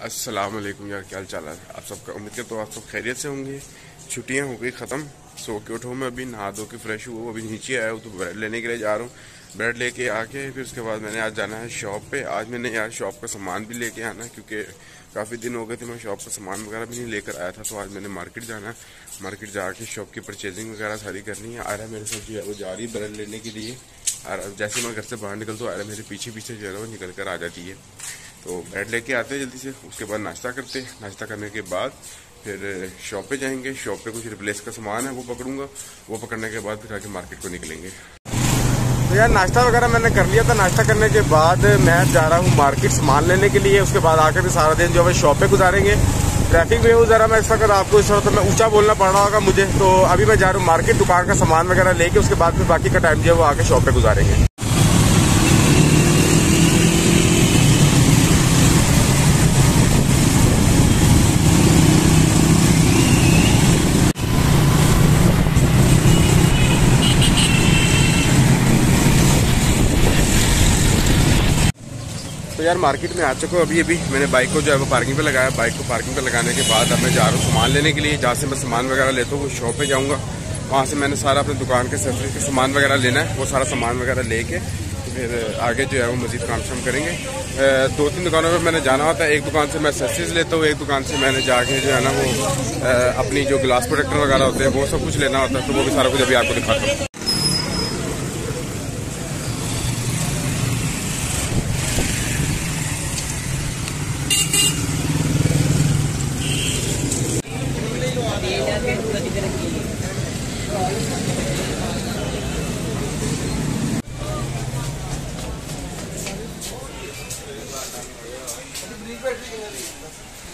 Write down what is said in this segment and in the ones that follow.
अस्सलाम वालेकुम यार, क्या हाल चाल है? आप सबका उम्मीद के तो आप सब खैरियत से होंगे। छुट्टियाँ हो गई ख़त्म, सो के उठो मैं अभी, नहा धो के फ्रेश हुआ अभी नीचे आया हूँ तो ब्रेड लेने के लिए जा रहा हूँ। ब्रेड लेके आके फिर उसके बाद मैंने आज जाना है शॉप पे। आज मैंने यार शॉप का सामान भी लेके आना है, क्योंकि काफ़ी दिन हो गए थे मैं शॉप का सामान वगैरह भी नहीं लेकर आया था तो आज मैंने मार्केट जाना है। मार्केट जाके शॉप की परचेजिंग वगैरह सारी करनी है। आ रहा है मेरे साथ जो है, वो जा रही है ब्रेड लेने के लिए। और जैसे मैं घर से बाहर निकलता हूँ, आ रहा है मेरे पीछे पीछे जो है वो निकल कर आ जाती है। तो ब्रेड लेके आते हैं जल्दी से। उसके बाद नाश्ता करते हैं। नाश्ता करने के बाद फिर शॉप पे जाएँगे। शॉप पे कुछ रिप्लेस का सामान है, वो पकड़ूँगा। वो पकड़ने के बाद फिर आगे मार्केट को निकलेंगे। तो यार, नाश्ता वगैरह मैंने कर लिया था। नाश्ता करने के बाद मैं जा रहा हूँ मार्केट सामान लेने के लिए। उसके बाद आकर भी सारा दिन जो है शॉप पे गुजारेंगे। ट्रैफ़िक में हूँ ज़रा मैं इस वक्त आपको इस वक्त मैं ऊँचा बोलना पड़ रहा होगा मुझे। तो अभी मैं जा रहा हूँ मार्केट दुकान का सामान वगैरह लेके, उसके बाद फिर बाकी का टाइम जो है वो आके शॉप पे गुजारेंगे। यार मार्केट में आ चुका हूँ अभी अभी। मैंने बाइक को जो है वो पार्किंग पे लगाया। बाइक को पार्किंग पे लगाने के बाद अब मैं जा रहा हूँ सामान लेने के लिए। जहाँ से मैं सामान वगैरह लेता हूँ, वो शॉप पे जाऊँगा। वहाँ से मैंने सारा अपने दुकान के सफरी के सामान वगैरह लेना है। वो सारा सामान वगैरह लेके फिर आगे जो है वो मजीद काम शाम करेंगे। दो तीन दुकानों पर मैंने जाना होता है। एक दुकान से मैं सेसेज लेता हूँ, एक दुकान से मैंने जाके जो है ना वो अपनी जो ग्लास प्रोडक्टर वगैरह होते हैं, वो सब कुछ लेना होता है। तो वो भी सारा कुछ अभी आपको दिखाता हूँ।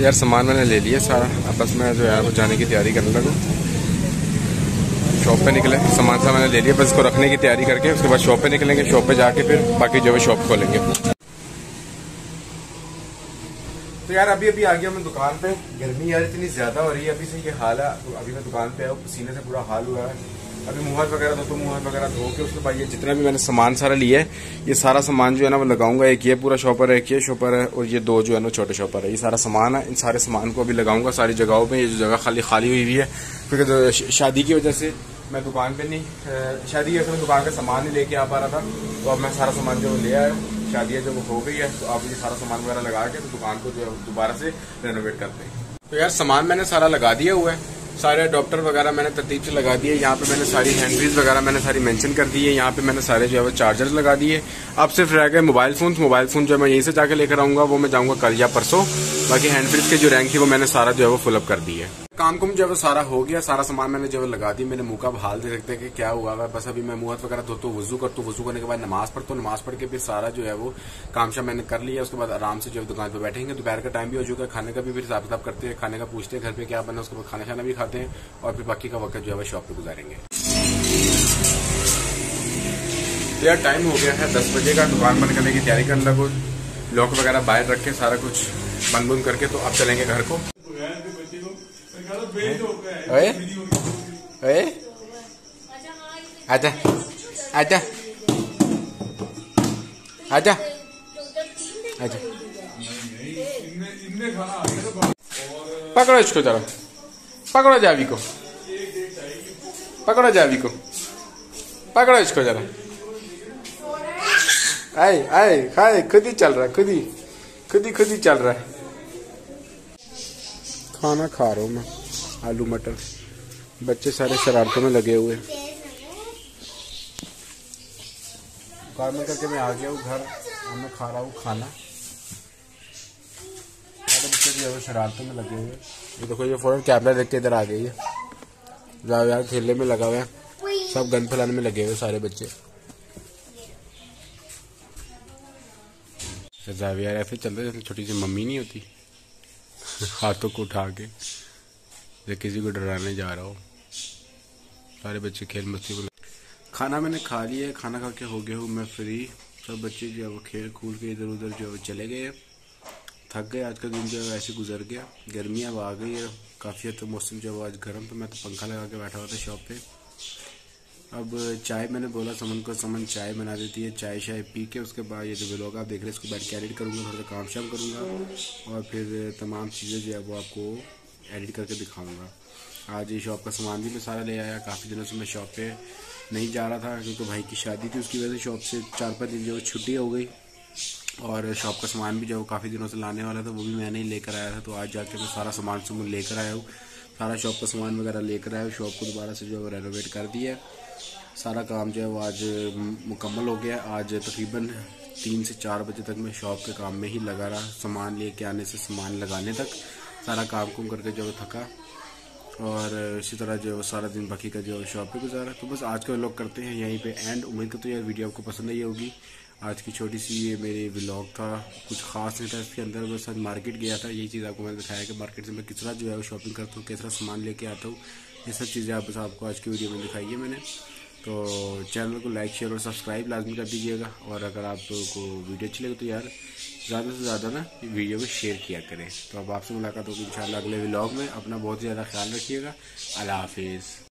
यार सामान मैंने ले लिया सारा। अब बस मैं जो है वो जाने की तैयारी करने लगूँ। शॉप पे निकले। सामान सा मैंने ले लिया, बस इसको रखने की तैयारी करके, उसके बाद शॉप पे निकलेंगे शॉप पे जाके फिर बाकी जो है शॉप खोलेंगे। तो यार अभी अभी आ गया मैं दुकान पे। गर्मी यार इतनी ज़्यादा हो रही है, अभी से ये हाल है। तो अभी मैं दुकान पे आया पसीने से पूरा हाल हुआ है। अभी मुँह वगैरह धो तो मुँह वगैरह धो के उसके बाद ये जितना भी मैंने सामान सारा लिया है, ये सारा सामान जो है ना वो लगाऊँगा। एक ये पूरा शॉपर है, एक ये शॉपर है और ये दो जो है ना छोटे शॉपर है। ये सारा सामान है, इन सारे सामान को अभी लगाऊँगा सारी जगहों पे। ये जो जगह खाली खाली हुई हुई है, क्योंकि शादी की वजह से मैं दुकान पे नहीं शादी की वजह दुकान का सामान नहीं लेके आ पा रहा था। तो अब मैं सारा सामान जो ले आया शादी जब हो गई है तो आप ये सारा सामान वगैरह लगा के तो दुकान को जो है दोबारा से रेनोवेट करते हैं। तो यार सामान मैंने सारा लगा दिया हुआ है। सारे अडोप्टर वगैरह मैंने तरतीब से लगा दिए, यहाँ पे मैंने सारी हैंडफ्रीज वगैरह मैंने सारी मेंशन कर दी है, यहाँ पे मैंने सारे जो है वो चार्जर्स लगा दिए। अब सिर्फ़ रह गए मोबाइल फ़ोन मोबाइल फ़ोन जो मैं यहीं से जाके लेकर आऊँगा, वो मैं जाऊँगा कल या परसों। बाकी हैंडफ्रीज के जो रैंक थी वो मैंने सारा जो है वो फुलअप कर दी है। काम कुम जब सारा हो गया, सारा सामान मैंने जब लगा दी, मैंने मुँह का हाल दे सकते हैं कि क्या हुआ है। बस अभी मैं मुँह वगैरह धोता हूँ वज़ू करता हूँ, वज़ू करने के बाद नमाज़ पढ़ता हूँ, नमाज़ पढ़ के फिर सारा जो है वो काम शाम मैंने कर लिया, उसके बाद आराम से जो है दुकान पर बैठेंगे। दोपहर का टाइम भी हो चुका है, खाने का भी फिर हिसाब किताब करते हैं, खाने का पूछते हैं, घर पे क्या बना उसके बाद खाना खाना भी खाते हैं और फिर बाकी का वक्त जो है वो शॉप पे गुजारेंगे। तो यार टाइम हो गया है दस बजे का, दुकान बंद करने की तैयारी करने लगो लॉक वगैरह बाहर रख के सारा कुछ बंद बंद करके तो अब चलेंगे घर को। ओए। ओए। आजा। आजा। आजा। आजा पकड़ो इसको जरा। पकड़ो जावी को। पकड़ो जावी को। पकड़ो इसको जरा। आए आए खाए खुद ही चल रहा है खुद ही। खुद ही खुद ही चल रहा है। खाना खा रहा हूँ मैं, आलू मटर। बच्चे सारे शरारतों में लगे हुए काम करके मैं आ गया हूँ, घर। और मैं खा रहा हूँ खाना। सारे बच्चे जो है शरारतों में लगे हुए ये देखो, ये फ़ोन कैमरा देख के इधर आ गई है। जाओ यार खेलने में लगा हुआ है। सब गन फैलाने में लगे हुए सारे बच्चे। जावियार ऐसे चल रहे छोटी सी मम्मी नहीं होती। हाथों को उठा के। या किसी को डराने जा रहा हो, सारे बच्चे खेल मस्ती में खाना मैंने खा लिया है, खाना खा के हो गया हूँ मैं फ्री सब बच्चे जो है वो खेल कूद के इधर उधर जो है चले गए। थक गए, आज का दिन जो है ऐसे गुजर गया। गर्मी अब आ गई है, काफ़ी हद तक मौसम जो है आज गर्म तो मैं तो पंखा लगा के बैठा हुआ था शॉप पे। अब चाय मैंने बोला, समन को समन चाय बना देती है, चाय शाय पी के उसके बाद ये जो व्लॉग आप देख रहे हैं, इसको बैठ के एडिट करूँगा, थोड़ा काम शाम करूँगा और फिर तमाम चीज़ें जो है वो आपको एडिट करके दिखाऊँगा। आज ये शॉप का सामान भी मैं सारा ले आया, काफ़ी दिनों से मैं शॉप पे नहीं जा रहा था, क्योंकि भाई की शादी थी, उसकी वजह से शॉप से चार पाँच दिन जो छुट्टी हो गई और शॉप का सामान भी जो काफ़ी दिनों से लाने वाला था, वो भी मैंने ही लेकर आया था तो आज जाके मैं सारा सामान से लेकर आया हूँ। सारा शॉप का सामान वगैरह लेकर आया हूँ शॉप को दोबारा से जो है रेनोवेट कर दिया सारा काम जो है वो आज मुकम्मल हो गया। आज तकरीबन तीन से चार बजे तक मैं शॉप के काम में ही लगा रहा, सामान लेके आने से सामान लगाने तक। सारा काम कुम करके जो थका। और इसी तरह जो सारा दिन बाकी का जो शॉप पे गुजारा। तो बस आज का व्लॉग करते हैं यहीं पे एंड उम्मीद करते तो यार वीडियो आपको पसंद आई होगी। आज की छोटी सी ये मेरी व्लॉग था, कुछ खास नहीं था इसके अंदर, बस आज मार्केट गया था। यही चीज़ आपको मैंने दिखाया कि मार्केट से मैं किस जो है वो शॉपिंग करता हूँ, किस सामान लेके आता हूँ। ये सब चीज़ें आप बस आपको आज की वीडियो में दिखाई है मैंने। तो चैनल को लाइक, शेयर और सब्सक्राइब लाजमी कर दीजिएगा। और अगर आपको वीडियो अच्छी लगे तो यार, ज़्यादा से ज़्यादा ना वीडियो को शेयर किया करें। तो अब आपसे मुलाकात होगी इन अगले व्लॉग में। अपना बहुत ज़्यादा ख्याल रखिएगा। अल्लाह हाफिज़।